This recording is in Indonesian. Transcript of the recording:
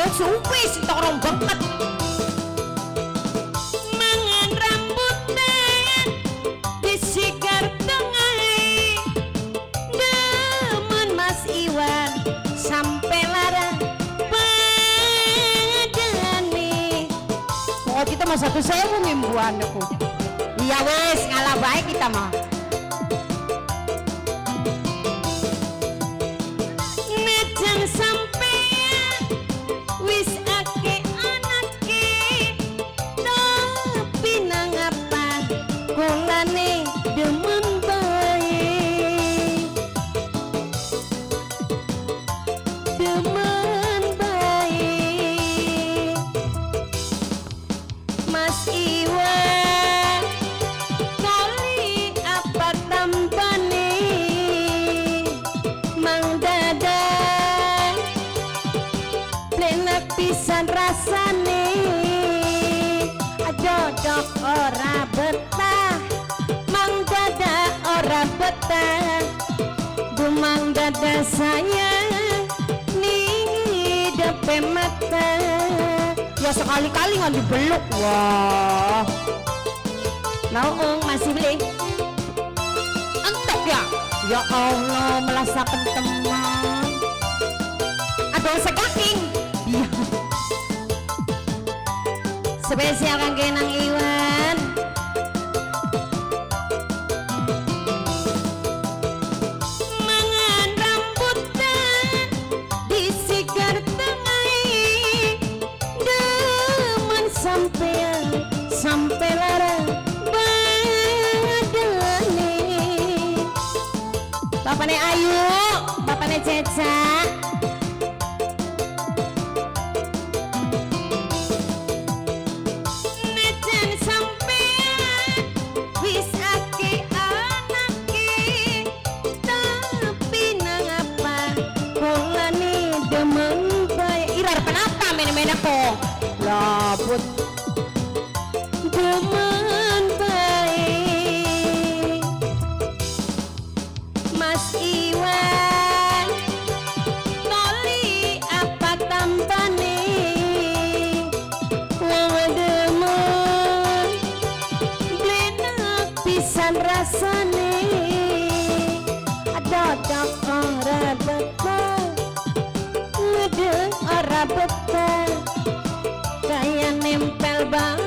Mbok Iwan sumpis tok rong banget. Mangan rambutan disigar tengah demen Mas Iwan sampai larang padane oh kita mah satu sewu mimbuan aku iya wes ngalah baik kita mah Lenak pisan rasane. Dodok ora betah. Mang Dada ora betah. Dumang dada saya Nih depe mata. Ya sekali-kali nggak dibeluk. Wah. Naung masih beli? Entok ya? Ya Allah merasakan teman. Aduh segaking Spesial kangge nang Iwan. Mangan rambutan Disigar tengah Demen sampean Sampai larang Badane Bapaknya Ayu Bapaknya Ceca rasane ada ora betel ngedeng ora betel kaya nempel bang